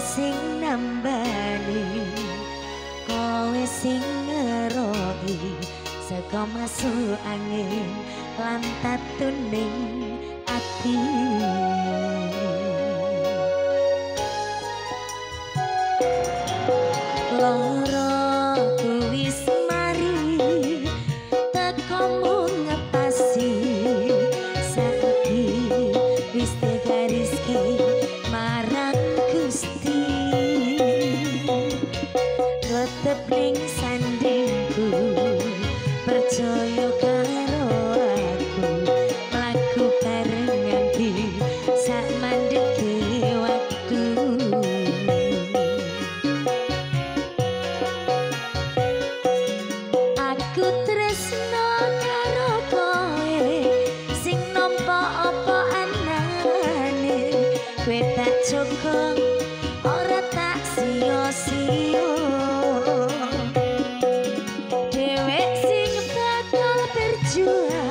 sing nambani kowe sing ngeroi saka masuk angin lan tatuning ati. Yeah.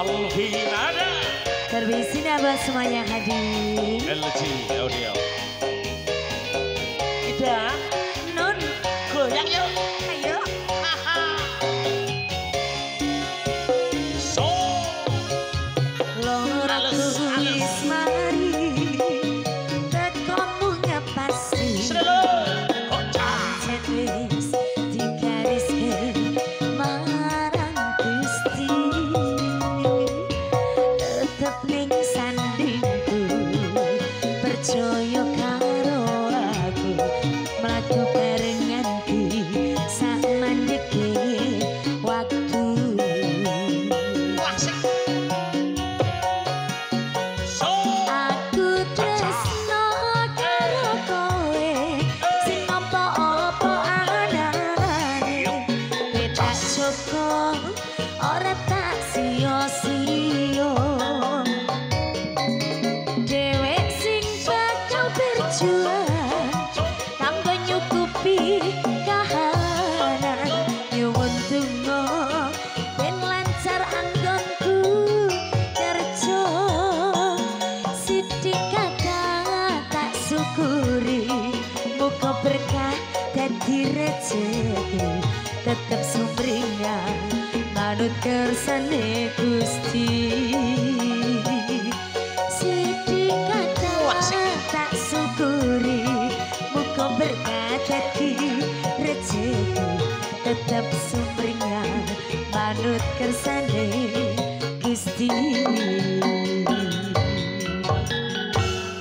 Alvinada. Permisi abah ya semuanya hadir. LG. tetap sumringah manut kersane Gusti. Sidik ya. tak syukuri muka tetap manut kersane Gusti.